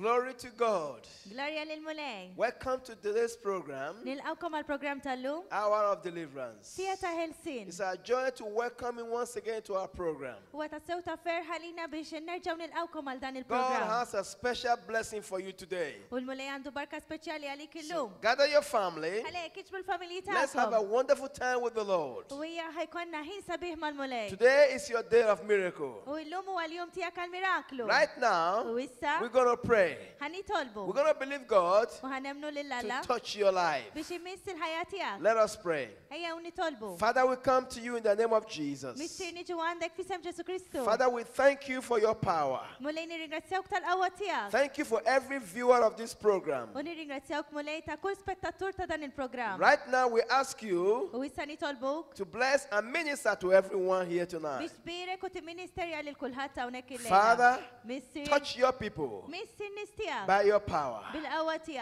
Glory to God. Gloria lil mulej. Welcome to today's program, Nilqawkom għal program tal-lum. Hour of Deliverance. Ta'. It's our joy to welcome you once again to our program. U ta' sew ta' ferħa lina biex nerġaw nilqawkom għal dan God il-program. has a special blessing for you today. U l-mulej għandu barka speċjali għalik So illum. gather your family. Għalek, iġbu l-familji Let's have a wonderful time with the Lord. U hija ħajkonna ħin sabiħ mal-mulej. Today is your day of miracle. U illum u għal-jum tijak għal-miraklu. Right now, we're going to pray. Tolbu. We're going to believe God U ħanemnu lil-alla to touch your life. biex imiss il-ħajja tijak. Let us pray. Ejja u nitolbu. Father, we come to you in the name of Jesus. Missir niġu għandek fisem Ġesu Kristu. Father, we thank you for your power. Mulej nirringrazzjawk tal-qawwa tijak. Thank you for every viewer of this program. U nirringrazzjawk mulej ta' kull spettatur ta' dan il-program. Right now, we ask you U issa nitolbuk to bless and minister to everyone here tonight. biex birek u timministerja lil kulħadd hawnhekk il-lejla. Father, touch your people. By your power.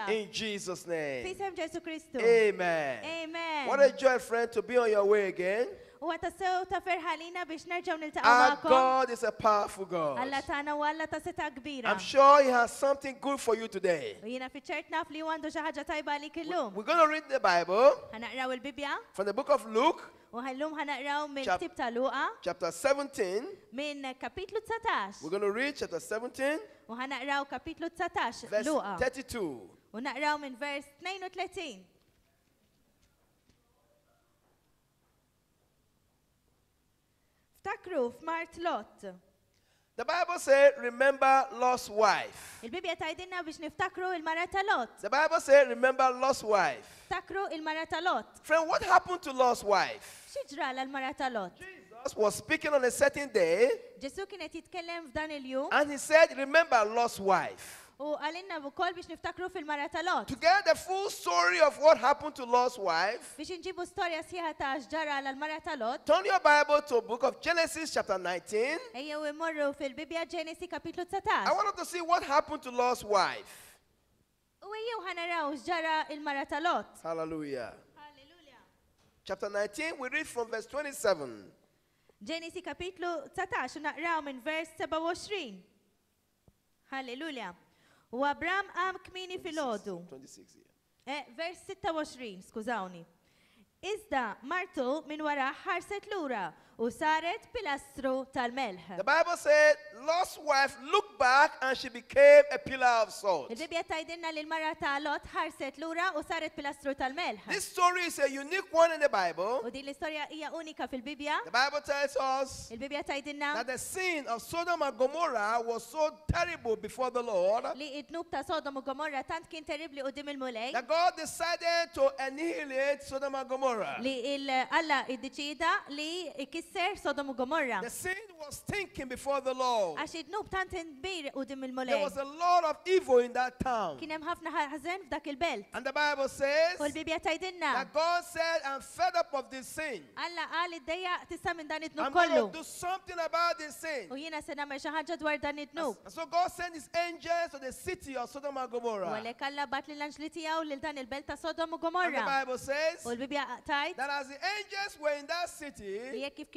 In Jesus' name. Fisem Ġesu Kristu. Amen. Amen. What a joy, friend, to be on your way again. U għata sew ta' ferħalina biex nerġaw niltaqgħu Our magħkom. God is a powerful God. Alla tagħna u Alla ta' seta' kbira. I'm sure He has something good for you today. U jiena fiċċert naf li għandu xi ħaġa tajba għalik illum. We're going to read the Bible Ħanaqraw il-Bibja from the book of Luke, u ħallum ħanaqraw minn Chap- ktib ta' Luqa chapter 17. minn kapitlu 19 We're going to read chapter 17, u ħanaqraw kapitlu 19 verse Luqa 32. u naqraw minn vers 32. Lot. The Bible said, Remember Lot's wife. Il-Bibja tajdinna biex niftakru il-mara ta' Lot. The Bible said, Remember Lot's wife. Ftakru il-mara ta' Lot. Friend, what happened to Lot's wife? Xieġra l-mara ta' Lot? Jesus was speaking on a certain day, Ġesu kienet jitkellem f'dan il-jum and he said, Remember Lot's wife. U għalinna wkoll biex niftakru fil-mara ta' Lot. To get the full story of what happened to Lot's wife, Biex nġibu storja sħiħa ta' xġara l-mara ta' Lot. turn your Bible to book of Genesis, chapter 19. Ejjew immorru fil-Bibja Ġenesi kapitlu I 19. want us to see what happened to Lot's wife. U ejjew ħanaraw xġara il-mara ta' Lot. Hallelujah. Halleluja. Chapter 19, we read from verse 27. Ġenesi kapitlu 19 u naqraw minn vers 27. Halleluja. U Abram għam kmini fil-ħodu. 26 here. Eh, vers 26, skużawni. Iżda Martu minn wara ħarset lura u saret pilastru tal-melħ. The Bible said Lot's wife looked back and she became a pillar of salt. Il-Bibja tajdinna li l-mara ta' Lot ħarset lura u saret pilastru tal-melħ. This story is a unique one in the Bible. U din l-istorja hija unika fil-Bibja. The Bible tells us Il-Bibja that the sin of Sodom and Gomorrah was so terrible before the Lord li id-nub ta' Sodom u Gomorra tant kien terribli u dim il-mulej that God decided to annihilate Sodom and Gomorrah. li il-Alla id-deċida li ikisser Sodom u Gomorra. The sin was stinking before the Lord. Għax id-nub tant inbir u dim There il-mulej. was a lot of evil in that town. Kien hemm ħafna ħażen f'dak il-belt. And the Bible says U l-Bibja tajdinna that God said, I'm fed up of this sin. Alla qal id-dejja tista' minn dan I'm going to do something about this sin. U jiena se nagħmel xi ħaġa dwar dan. So God sent his angels to the city of Sodom and U Gomorrah. għalhekk Alla bat lil anġli tiegħu lil dan il-belt ta' Sodom u And the Bible says U l-Bibja tajt that as the angels were in that city,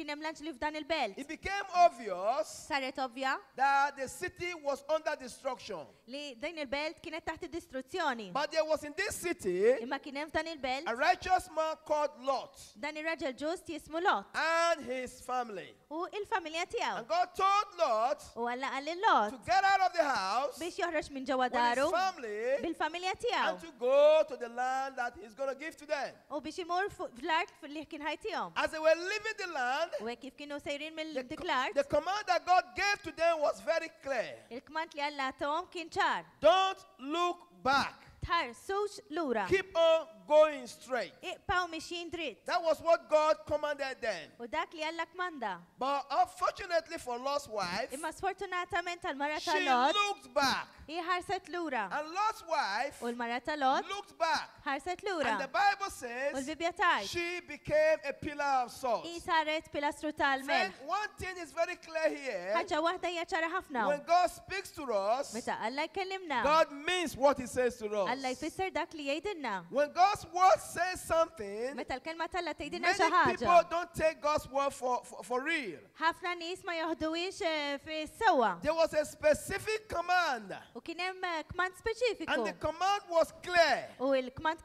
kien hemm l-anġli f'dan il-belt. it became obvious Saret ovvja that the city was under destruction. li din il-belt kienet taħt id-distruzzjoni. But there was in this city Imma kien hemm f'dan il-belt a righteous man called Lot dan ir-raġel ġust jismu Lot and his family. u il-familja tiegħu. And God told Lot U Alla qal lil Lot to get out of the house biex joħroġ minn ġewwa with his daru family bil-familja and tiegħu to go to the land that he's going to give to them. u biex imur fuq fl-art li kien ħajtihom. As they were leaving the land, U hekk kif kienu sejrin the, the command that God gave to them was very clear. il-kmant li Alla għatom kien. Don't look back. Lura. Keep on going straight. Eh, Dritt. That was what God commanded them. U dak li Alla kmanda. But unfortunately for Lot's wife, she looked back. hi ħarset lura. And Lot's wife U l-mara ta' Lot looked back. And the. Bible says she became a pillar of salt. I saret pilastru tal-mel. Friend, one thing is very clear here. ħaġa waħda hija ċara ħafna. When God speaks to us, Meta Alla jkellimna. God means what he says to us. jfisser dak li jgħidilna. When God God's word says something, Meta l-kelma talla tgħidilna many people don't take God's word for, for, for real. Ma joħduwix eh, fi. There was a specific command, hemm eh, and the command was clear. U l-kmand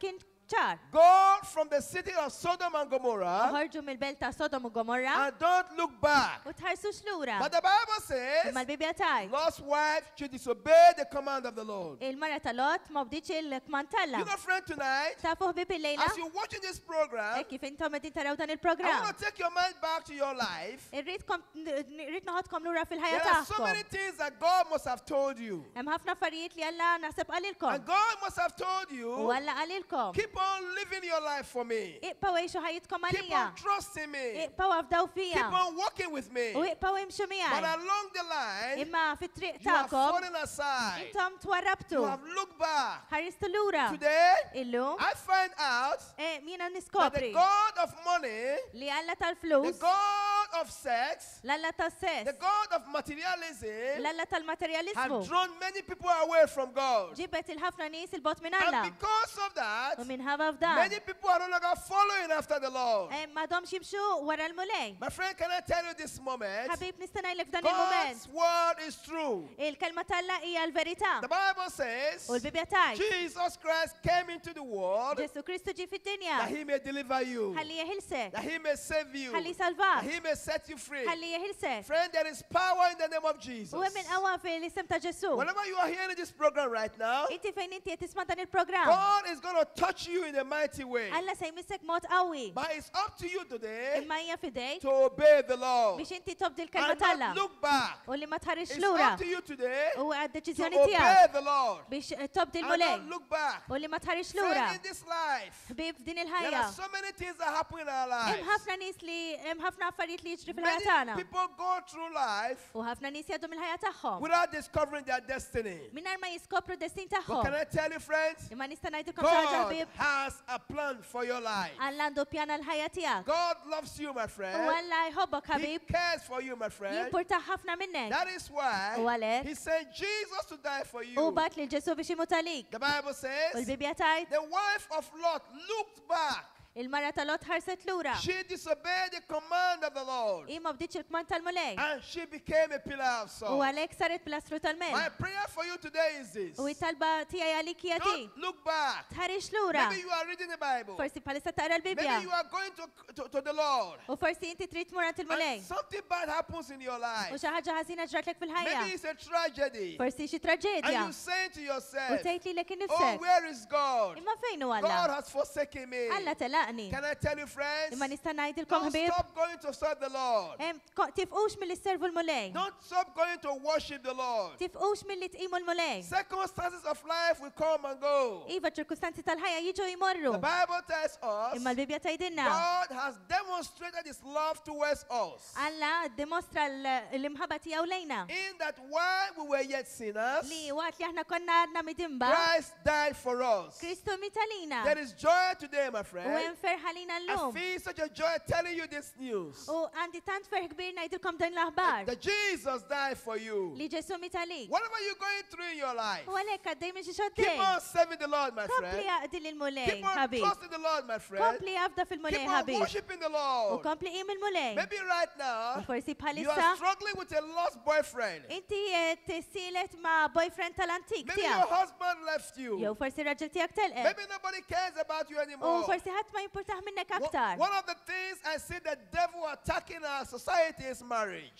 kien. Go from the city of Sodom and Gomorrah Ħorġu mill-belt ta' Sodom u Gomorra and don't look back. u tħarsux lura. But the Bible says, Imma l-Bibja taj. Lot's wife should disobey the command of the Lord. Il-mara tal-Lot ma bdiċ il-kmand talla. You know, friend, tonight, Ta' il-lejla. as you're watching this program, kif intom qegħdin taraw dan I want to take your mind back to your life. Irridkom irrid noħodkom lura fil-ħajja There are so many things that God must have told you. Hemm ħafna affarijiet li Alla naħseb And. God must have told U you, Alla qalilkom. keep on living your life for me. Keep on trusting me. Keep on walking with me. U iqpaw imxu But along the line, you have fallen aside. You have looked back. Today, I find out eh, that the God of money, the God of sex, the God of materialism have drawn many people away from God. Ġibet il-ħafna nies il-bot minn And because of that, U minħabba f'dan. many people are no longer following after the Lord. Eh, Madhom ximxu wara l-mulej. My friend, can I tell you this moment? Li f'dan il-moment. God's word is true. Il-kelma talla hija. The Bible says. Jesus Christ came into the world Ġesu Kristu ġi that he may deliver you, that he may save you, that he may set you free. Friend, there is power in the name of Jesus. U hemm min qawwa fil-isem. Whenever you are hearing this program right now, Inti fejn inti qed tisma' God is going to touch you in a mighty way. Alla se jmissek mod qawwi. But it's up to you today Imma hija fidejk to obey the Lord biex inti tobdi l-kelma not look back. U li ma tħarrix It's lura. up to you today U għad to deċiżjoni obey tiegħek the Lord biex tobdi l-mulej. look back. U li ma tħarix Friend, lura. in this life, Ħbib there il-ħajja. are so many things that happen in our Hemm lives. ħafna nies li hemm ħafna affarijiet li jiġri fil-ħajja tagħna. people go through life U ħafna nies jgħaddu mill-ħajja tagħhom. without discovering their destiny. Mingħajr ma jiskopru d-destin But can tagħhom. I tell you, friends? Imma nista' ngħidilkom xi ħaġa. Has a plan for your life. Alla għandu pjana l-ħajja. God loves you, my friend. He cares for you, my friend. Jimpurta ħafna minnek. That is why? He sent Jesus to die for you. bat li ġesu biex. The Bible says the wife of Lot looked back. Il-mara tal-Lot ħarset lura. She disobeyed the command of the Lord Ima bdiċ il-kman tal-mulej. and she became a pillar of U salt. għalek saret plastru tal-mel. My prayer for you today is this. U it-talba tijaj għalik jati. Look back. Tħarix lura. Maybe you are reading the Bible. Forsi palissa taqra Maybe l-Bibja. you are going to, to, to the Lord. U forsi inti trid murant il-mulej. And something bad happens in your U life. xi ħaġa ħażina ġratlek fil-ħajja. Maybe it's a tragedy. Forsi xi And traġedja. you say to U yourself, tgħid li lek Oh, innifsek. where is God? Imma fejn hu God has forsaken me. Alla telaqni. Can I tell you, friends? Imma Don't ħbib. stop going to serve the Lord. Tifqux mill servu l-mulej. Don't stop going to worship the Lord. Tifqux mill-li tqimu l-mulej. Circumstances of life will come and go. Iva ċirkustanzi tal-ħajja jiġu jmorru. The Bible tells us Imma l-Bibja tgħidilna. God has demonstrated His love towards us. L- l-imħabba. In that while we were yet sinners, Li waqt li aħna konna għadna midimba, Christ died for us. Kristu mitalina. There is joy today, my friend. Ferħalina I l-lum. feel such a joy telling you this news. Oh, Tant ferħ kbir ngħidilkom dan l-aħbar. That Jesus died for you. Li Ġesu mitalik. Whatever you're going through in your life, U għalek għaddej minn keep on serving the Lord, my friend. għaqdi l-mulej, Keep on trusting the Lord, my friend. Kompli għafda fil-mulej, Keep on worshiping the Lord. kompli im il-mulej. Maybe right now, forsi you are struggling with a lost boyfriend. inti t-silet ma boyfriend tal-antik Maybe your husband left you. Jew forsi raġel tijak telqet. Maybe nobody cares about you anymore. forsi ħadd ma jimpurtaħ minnek One one of the things I see the devil attacking our society is marriage.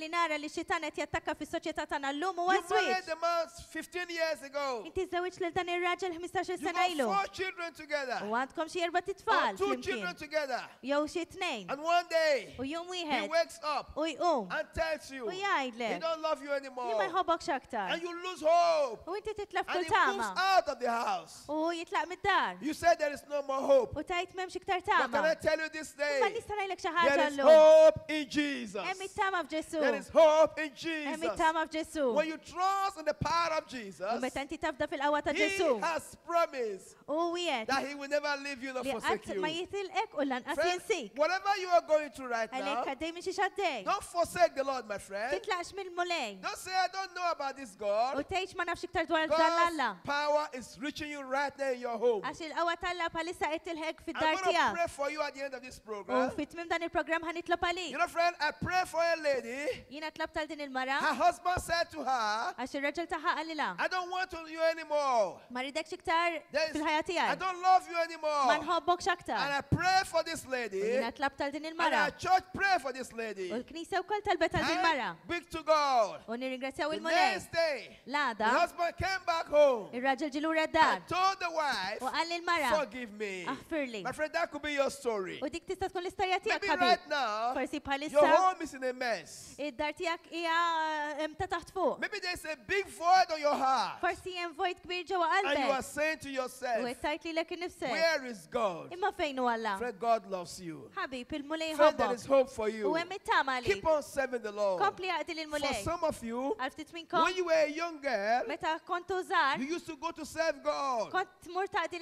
li nara li xitanet jattakka fis soċjetà tagħna llum huwa You married the man 15 years ago. Żewġ lil dan ir-raġel 15 You sena got ilu. four children together. U għandkom xi erba' Or two children together. Jew xi tnejn. And one day, U jum he wakes up jqum. and tells you U he don't love you anymore. jħobbok x'aktar. And you lose hope. U inti titlaf And he moves out of the house. U jitlaq mid-dar. You say there is no more hope. U tajt memx But can. I tell you this Ma day? nista ngħidlek xi There ħaġa hope in Jesus. Hemm it-tama f'Ġesu. There is hope in Jesus. When you trust in the power of Jesus, inti tafda fil-qawwa ta' He has promised U wiet that He will never leave you nor forsake qatt ma you. jitilqek u lanqas Friend, whatever you are going through right Għalhekk now, xi xaddej. don't forsake the Lord, my friend. Mill-mulej. Don't say, I don't know about this God. tgħidx ma nafx iktar dwar God's power is reaching you right there in your home. Għax il-qawwa talla palissa qed tilħek I'm going to pray for you at the end of this U program. Oh, fit-tmim dan il-programm ħanitlob għalik. You know, friend, I pray for a lady. Jiena tlab tal din il-mara Her husband said to her, għax ir-raġel taħħa għalila. I don't want you anymore. Ma ridekx iktar There is- fil-ħajja I tiegħek. don't love you Ma anymore. nħobbokx And aktar. I pray for this lady. Jiena tlab tal din il-mara. our church pray for this lady. U l-Knisja wkoll talbet tal din. And big to God. U nirringrazzjaw The il-mulej. next day, the husband came back home ir-raġel ġilura d-dar. and told the wife, U għall il-mara. Forgive me. Ah, My friend, that could be your story. U dik tista' tkun l-istorja tiegħek Maybe ħabib. right now, Forsi your home is in a mess. id-dar tiegħek hija em, ta' taħt fuq. Maybe there's a big void on your heart. Forsi hemm vojt kbir ġewwa And you are qalbek. saying to U yourself, qed tajt lilek innifsek. Where is God? Imma fejn hu Alla? Friend, God loves you. Ħabib, il-mulej Friend, there is ħobbok. hope for U you. hemm it-tama li. Keep on serving the Lord. Kompli For some of you, Għal ftit minnkom, when you were a young girl, meta kontu żgħar, you used to go to serve God. kont tmur taqdi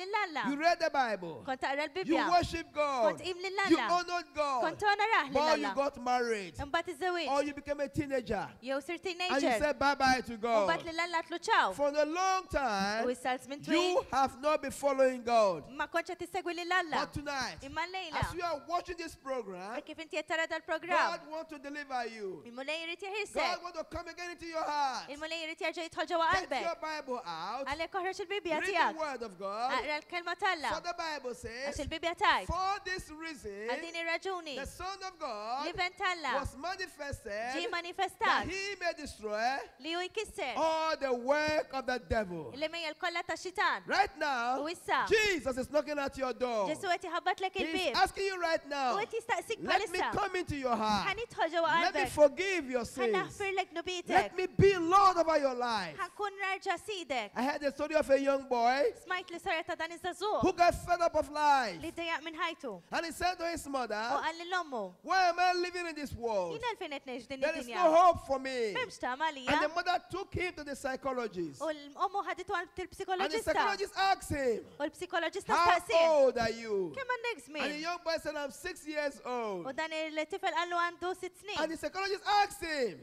You read the Bible. Kont You worship God. You honored God. But you got married. Or you became a teenager. Jew sir And you said bye bye to God. For a long time, issa żmien twil you have not been following God. ma kontx qed tissegwi. But tonight, as you are watching this program, Kif inti qed tara dal-programm. God wants to deliver you. God wants to come again into your heart. Il-mulej jrid jerġa' jidħol ġewwa Get your Bible out. Għalhekk oħroġ il-Bibja Read the word of God. L-kelma. For the Bible Għax says, il-Bibja tajt. for this reason, the Son of God was manifested that he may destroy Li hu jkisser. all the work of the devil. Li mejja l-kolla ta' xitan. Right now, Jesus is knocking at your door. Ġesu qed iħabbat lek He's asking you right now, let me come into your heart. Ħan idħol ġewwa Let me forgive your sins. Let me be Lord over your life. Ħankun narġa' sidek. I heard the story of a young boy Smajt li sarja ta' dan iż-żagħżugħ who got fed up of life. Li dejjaq minn ħajtu. And he said to his mother, oh, qal. Why am I living in this world? Jina l-fejn qed ngħix din There is no hope for me. And the mother took him to the psychologist. U l-ommu ħaditu għal And the psychologist asked him, How old are you? And the young boy said, I'm six years old. dan il-tifel qallu għandu sitt And the psychologist asked him,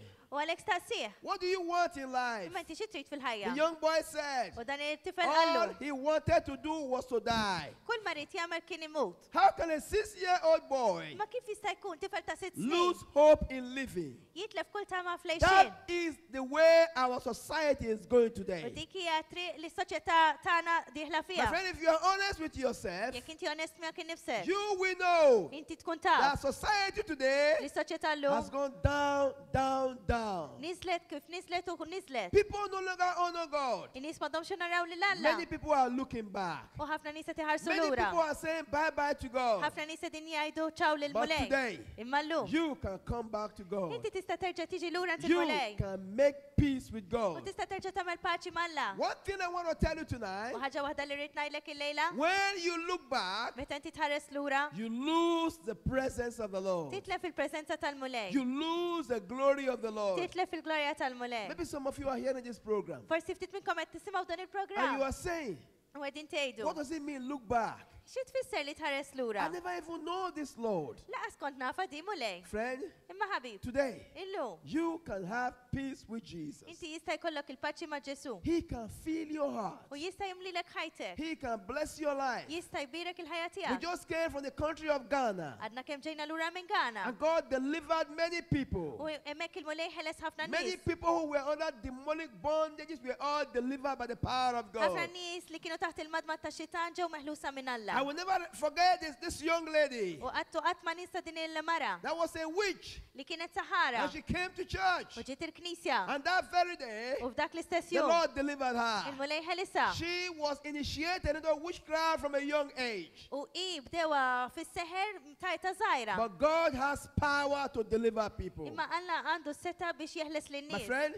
What do you want in life? Imma inti xi The young boy said, U dan il-tifel All he wanted to do was to die. Kull marit jagħmel kien imut. How can a six year old boy Ma kif jista' jkun tifel ta' lose hope in living? Jitlef kull tama flejxin. That is the way our society is going today. dik hija triq li s-soċjetà tagħna My friend, if you are honest with yourself, Jekk inti onest miegħek innifsek, you will know that society today has gone down, down, down. Niżlet kif niżlet u niżlet. People no longer honor God. In-nies m'għandhomx naraw lil Many people are looking back. Oh, u ħafna nies qed Many people are saying bye bye to God. ħafna nies qegħdin jgħidu ċaw lil But mulej. today, Imma llum, you can come back to God. inti tista' terġa' tiġi lura ant You can make peace with U God. tista' terġa' tagħmel paċi malla. One thing I want to tell you tonight oh, U ħaġa waħda li rrid ngħidlek illejla, when you look back, meta inti tħares lura, you lose the presence of the Lord. titlef il-preżenza tal-mulej. You lose the glory of the Lord. Tal-mulej. Maybe some of you are hearing this program Forsi ftit minnkom qed tisimgħu dan and you il-programm. are saying, U qegħdin tgħidu. What does it mean, look back? Xi tfisser li tħares lura? I never even know this Lord. Laqas kont nafa di mulej. Friend, Imma ħabib, today illum, you can have peace with Jesus. inti jista' jkollok il-paċi ma' Ġesu. He can fill your heart. U jista' jimlilek ħajtek. He can bless your life. Jista' jbirek il-ħajja We just came from the country of Ghana Għadna kemm ġejna lura minn Ghana. and God delivered many U people. hemmhekk il-mulej ħeles ħafna Many people who were under demonic bondages were all delivered by the power of Ħafna God. nies li kienu taħt il-madma ta' xitan ġew meħlusa minn I will never forget this, this young lady. U għattu qatt ma ninsa din il-mara That was a witch. saħara. And she came to church. And that very day, U f'dak l-istess the Lord delivered her. She was initiated into witchcraft from a young age. U i bdewa fis-seħer tajta żgħira. But God has power to deliver people. Imma Alla għandu seta My friend,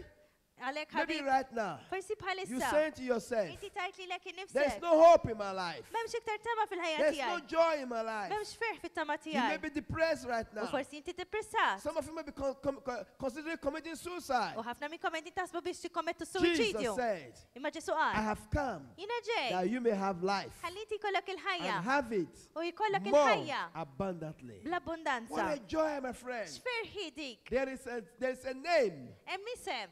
Maybe right now, you're saying to yourself, Inti tajt li l-ek there's no hope in my life. Memx iktar tama fil-ħajja There's no joy in my life. Memx ferħ fit-tama You may be depressed right now. forsi inti depressat. Some of you may be con- com- considering committing suicide. Oh, U ħafna minn kommenti tasbu biex tikkommettu Jesus said, I have come that you may have life Ħalli inti kollok and have it oh, more abundantly. What a joy, my friend. There is a, there is a name Emmi sem.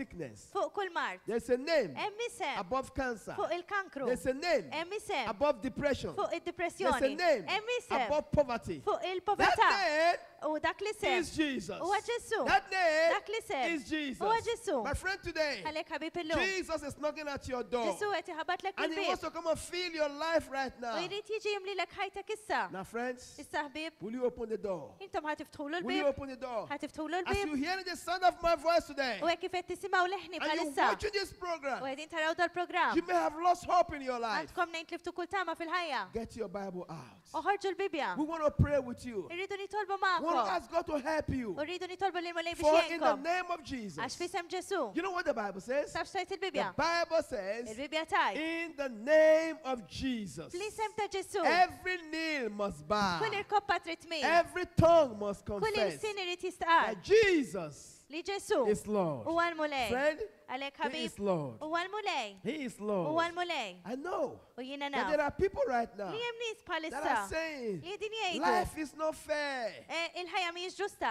Above sickness. Fuq kull mart. There's a name Emmi sem. above cancer. Fuq il-kankru. There's a name Emmi sem. above depression. Fuq There's a id-depressjoni. name Emmi sem. above poverty. Fuq That il-povertà. name U dak li is Jesus. Oh, Huwa Ġesu. That name is Jesus. Oh, Huwa Ġesu. My friend, today, Għalek ħabib illum. Jesus is knocking at your door. Ġesu għet oh, iħabat lek And he wants to come and fill your life right now. jrid jiġi jimli lek ħajtek issa. Now, friends, will you open the door? Will you open the door? As you l-bib. the sound of my voice today, U għek kifet tisimaw leħni and you're watching this program, għedin taraw dal-program. you may have lost hope in your life. Għandkom nejn tliftu kull tama fil-ħajja. Get your Bible out. Uħorġu l-bibja. We want to pray with you. Irridu nitolbu We want to ma'kom. ask God to help you. U rridu nitolbu l-mulej For in the name of Jesus. fisem ġesu. You know what the Bible says? Safx tajt The. Bible says, Il-bibja taj. in the name of Jesus, Fl-isem ta' ġesu. every knee must bow, Kull il-koppa trid every tongue must Kull confess irrid jistqar. that Jesus Li ġesu. is Lord. U għal-mulej. Friend, He is Lord. U. He is U Lord. I know U that there are people right now Li jem nis that are saying Li din jgħidu. life is not fair. Eh.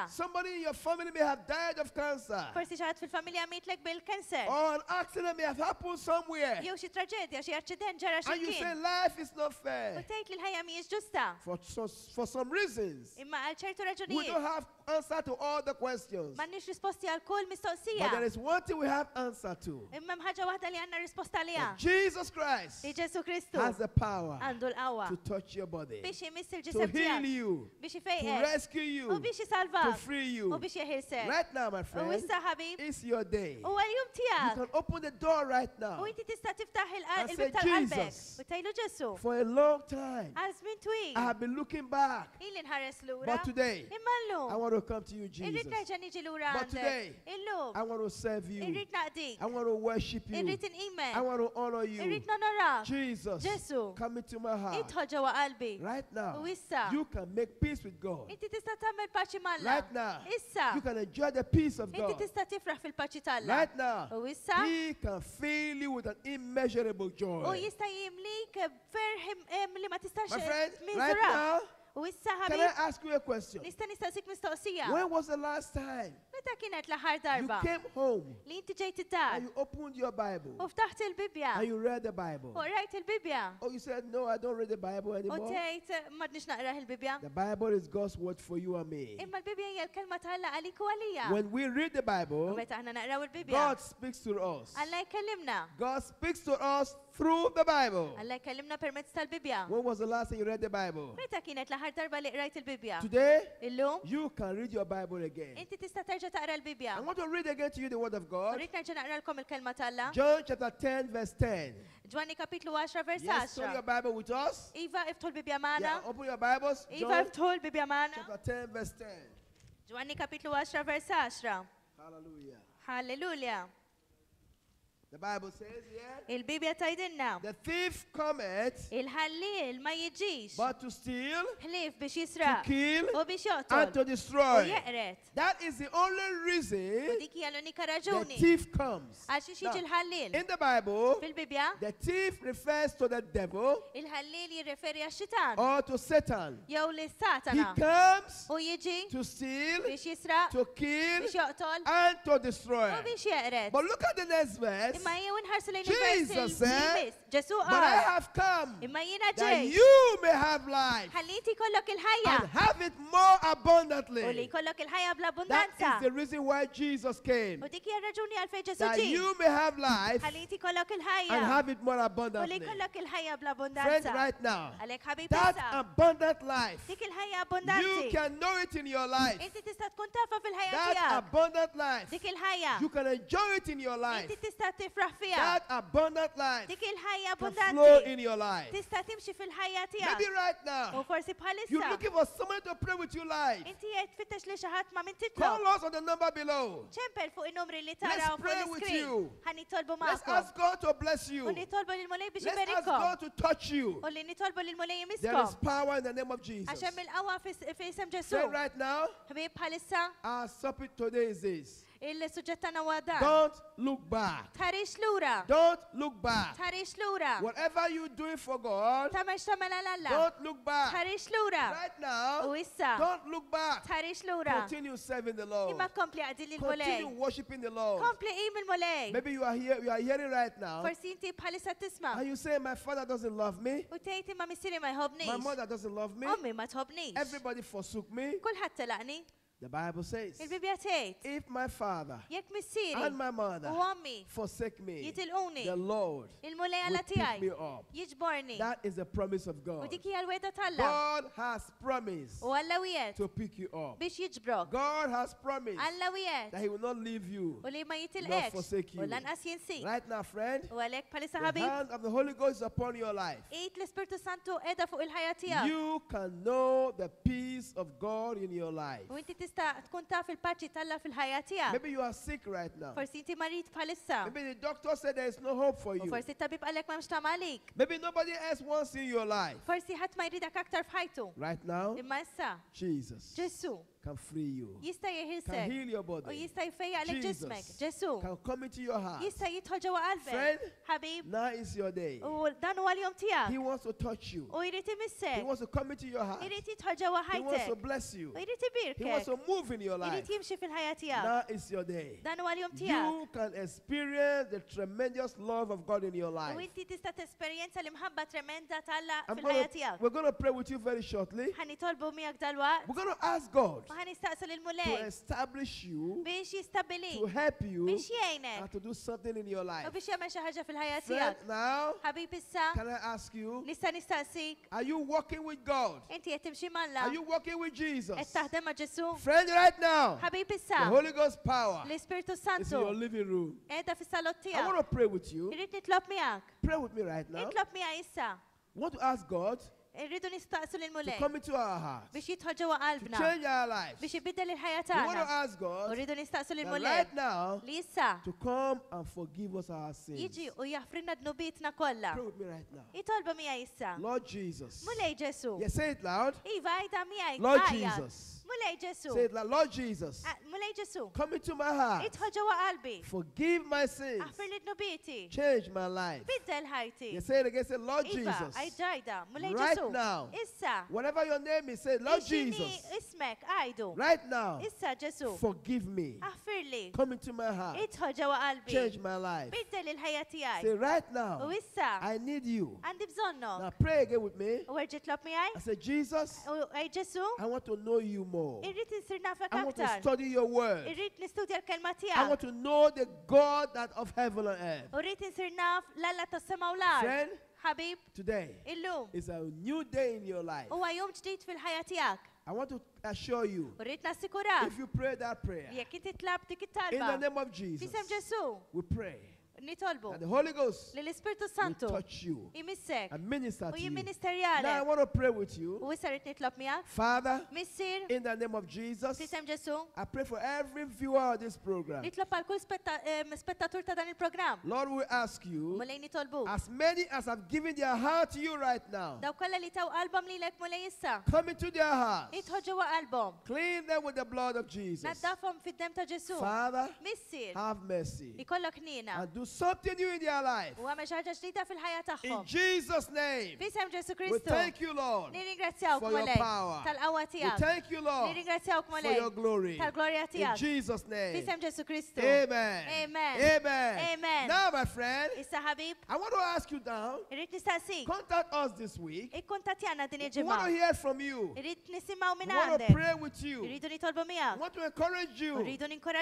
Somebody in your family may have died of cancer, Forsi xaħat fil-familja bil-kanser. or an accident may have happened somewhere, Jew xi traġedja, xi accident ġara xi and you say life is not U fair tgħid li l-ħajja mhijiex ġusta. for, so, for some reasons. Imma għal ċertu We don't have answer to all the questions. m'għandniex risposti għal kull But there is one thing we have answer to. Imma ħaġa waħda li għandna risposta liha. That Jesus Christ Li Ġesu Kristu has the power to touch your body, to heal you, to rescue you, biex to free you. jeħilsek. Right now, my friend, issa ħabib, it's your day. You can open the door right now. U inti tista' tiftaħ il- And say, il-bib "Jesus." U tajlu Ġesu. For a long time, Għal żmien twil. I have been looking back, Illi nħares lura. but today, I want to come to you, Jesus. nerġa' niġi lura But today, I want to serve you. I want to worship you. I want to honor you. Nonorak. Jesus, Ġesu. come into my heart. Idħol ġewwa qalbi. Right now, issa. you can make peace with God. Inti tista' tagħmel paċi malla. Right now, you can enjoy the peace of God. tista' tifraħ fil-paċi talla. Right now, issa. He can fill you with an immeasurable joy. jista' jimlik ferħim li ma tistax My friend, right now, can I ask you a question? nista' nistaqsik mistoqsija. When was the last time kienet l-aħħar you came home li inti ġejt id-dar and you opened your Bible u ftaħt il-Bibja and you read the Bible? Oh, u rajt il-Bibja Oh, you said, No, I don't read the Bible u anymore. tgħid uh, m'għadniex naqrah il-Bibja. The Bible is God's word for you and me. Imma l-Bibja hija l-kelma talla għalik u għalija. When we read the Bible, oh, meta aħna naqraw il-Bibja, God speaks to us. Alla jkellimna. God speaks to us through the Bible. Alla jkellimna permezz tal-Bibja. When was the last time you read the Bible? Meta kienet l-aħħar darba li qrajt il-Bibja? Today, Illum, you can read your Bible again. inti tista' terġa' taqra l-Bibja. I want to read again to you the word of God. Nerġa' naqralkom il-kelma talla. John chapter 10, verse 10. Ġwanni kapitlu 10 vers Yes, turn your 10. Bible with us. Iva iftħu l-Bibja magħna. Yeah, open your Bibles. Iva John iftħu l-Bibja chapter 10, verse 10. Ġwanni kapitlu 10 vers 10. Hallelujah. Halleluja. The Bible says, yeah, Il-Bibja tajdinna. the thief cometh Il-ħallil ma jiġix. but to steal, Ħlif biex to jisraq. kill, U biex and joqtol. to U destroy. jeqret. That is the only U reason dik hija l-unika the thief comes. Now, jiġi l-ħallil. In the Bible, Fil-Bibja, the thief refers to the devil il-ħallil jirreferi għax-xitan. or to Satan. Jew He l-satana. comes U jiġi to steal, biex jisraq, to kill, biex joqtol, and to destroy. u biex jeqret. But look at the next verse. Imma jew nħarsu lejn Jesus said, eh? But I have come that you may have life and have it more abundantly. That is the reason why Jesus came. U dik hija raġuni għalfejn Ġesu That you may have life and have it more abundantly. Friends, right now, that abundant life, you can know it in your life. Inti tista' tkun tafa fil-ħajja That abundant life, you can enjoy it in your life. Inti tista' tifraħ fiha. that abundant life can flow in your life. Tista' timxi fil-ħajja Maybe right now, you're looking for someone to pray with you live. Inti qed tfittex li xi ħadd Call us on the number below. ċempel fuq in-numri li Let's pray with you. Let's ask God to bless you. nitolbu lil mulej biex Let's ask. God to touch you. U li nitolbu lil There is power in the name of Jesus. Għax hemm il-qawwa fis-isem Say Ġesu. right now, our subject today is this. Il-suġġett tagħna huwa dan. Don't look back. Don't look back. Whatever you're doing for God, Tagħmel x'tagħmel għal Alla. don't look back. Right now, don't look back. Continue serving the Lord. Imma kompli għaddi lil Continue worshiping the Lord. Kompli im il-mulej. Maybe you are here, you are hearing right now, Forsi inti bħalissa tisma' and you say, My father doesn't love me, u tgħid imma missieri ma my mother doesn't love me, Ommi ma tħobbnix. everybody forsook me. The Bible says, If my father and my mother forsake me, the Lord will pick me up. That is the promise of God. dik hija l-weda. God has promised to pick you up. God has promised that He will not leave you. u li ma Not forsake you. Right now, friend, U għalhekk bħalissa the hand of the Holy Ghost is upon your life. Ejt l-Ispirtu Santu edha fuq. You can know the peace of God in your life. Tista' tkun taf il-paċi talla fil-ħajja tiegħek. Maybe you are sick right now. Forsi inti marit bħalissa. Maybe the doctor said there is no hope for you. forsi tabib għalek m'hemmx tamalik. Maybe nobody else wants you in your life. Forsi ħadd ma jridek aktar f'ħajtu. Right now, Imma issa, Jesus Ġesu can free you, jista' can heal your u body, jista' lek ġismek. Jesus Ġesu can come into your heart. jista' jidħol ġewwa qalbek. Friend, Ħabib, now is your day. u dan huwa l-jum He wants to touch you. U jrid He wants to come into your heart. Jrid jidħol ġewwa He wants to bless you. U jrid He wants to move in your life. jimxi fil-ħajja tiegħek. Now is your day. Dan huwa l-jum tiegħek. You can experience the tremendous love of God in your U life. inti tista' tesperjenza l-imħabba tremenda talla I'm fil-ħajja gonna, tiegħek. we're going to pray with you very shortly. Ħani miegħek dal-waqt. We're going to ask God U ħani staqsu to establish you, to help you, and to do something in your life. biex jagħmel xi fil-ħajja Friend, now, can I ask you, are you walking with God? inti qed malla, Are you walking with Jesus? qed taħdem ma' Friend, right now, the Holy Ghost power is in your living room. fis-salott I want to pray with you. Irrid nitlob miegħek. Pray with me right now. Nitlob miegħek issa. I want to ask God Eh, nistaqsu to come into our hearts, biex jidħol ġewwa to qalbna, change our lives. biex ibiddel il-ħajja We want to ask God oh, rridu nistaqsu that lil-mulej right now li to come and forgive us our sins. Oh, u jaħfrinna dnubitna kollha. Pray with me right now. Jitolba miegħi issa. Lord Jesus. Mulej Ġesu. Yes, say it loud. Iva, għajda miegħi. Lord. Jesus. Mulej Ġesu. Say it loud. Lord Jesus. Ah, Mulej Ġesu. Come into my heart. Idħol ġewwa qalbi. Forgive my sins. Aħfir li dnubiti. Change my life. Ħajti. You say it again. Say, Lord Jesus. għajġajda. Ah. Mulej Right Ġesu. now. Issa. Whatever your name is, say, Lord Jesus. Ismek, għajdu. Right now. Issa Ġesu. Forgive me. Aħfirli. Come into my heart. Idħol ġewwa qalbi. Change my life. Biddel il-ħajja Say tiegħi. right U now. Oh, issa. I need you. Għandi bżonno. Now pray again with me. U għerġit lob miegħi. I say, Jesus, oh, U għaj Ġesu. I want to know you more. Irrid insir nafek I want to study your word. Irrid nistudja l-kelma I want to know the God that of heaven and earth. Oh, u rrid insir naf l-alla tas-sema u l-art. Friend, Ħabib, today illum. is a new day in your life. Huwa jum ġdid fil-ħajja tiegħek. I want to assure you, U rrid nassikurak. if you pray that prayer, Jekk inti tlab dik in the name of Jesus, we pray Nitolbu. that the Holy Ghost Li l-Ispirtu will touch you imissek. and minister U to you. Now I want to pray with you. U issa rrid nitlob miegħek. Father, Missir, in the name of Jesus, fisem Ġesu. I pray for every viewer of this program. Nitlob għal kull spetta- em, spettatur ta' dan il-programm. Lord, we ask you, Mulej nitolbu. as many as have given their heart to you right now, Daw kollha li taw qalbhom lilek mulej issa. come into their hearts. Ġewwa qalbhom. Clean them with the blood of Jesus. Naddafhom fid-dem ta' Ġesu. Father, Missir, have mercy ikollok nina. and do something new in their life. Ħaġa ġdida fil-ħajja In. Jesus' name, Fisem Ġesu we thank you, Lord. For your power. We thank you, Lord, for your glory. tal-glorja In tiegħek. Jesus' name. Fisem Ġesu Kristu. Amen. Amen. Amen. Amen. Now, my friend, I want to ask you now, contact us this week. We want to hear from you. We want to pray with you. We Irridu nitolbu miegħek. want to encourage you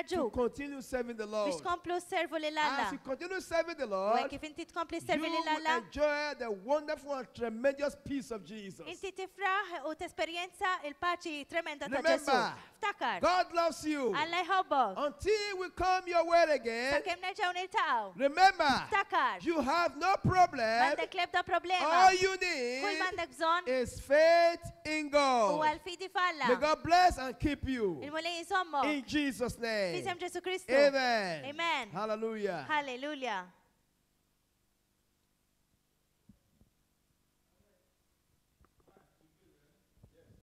to continue serving the Lord. biex tkomplu servu lil As you continue serving the Lord, hekk kif inti tkompli you servi lil will Alla, enjoy the wonderful and tremendous peace of Jesus. inti tifraħ u tesperjenza il-paċi tremenda ta' Ġesu. Remember, God loves you. Alla jħobbok. Until we come your way again, Sakemm nerġgħu niltaqgħu. remember, you have no problem. M'għandek l-ebda problema. All you need is faith in God. falla. May God bless and keep you. In Jesus' name. Fisem Ġesu Kristu. Amen. Amen. Hallelujah. Halleluja.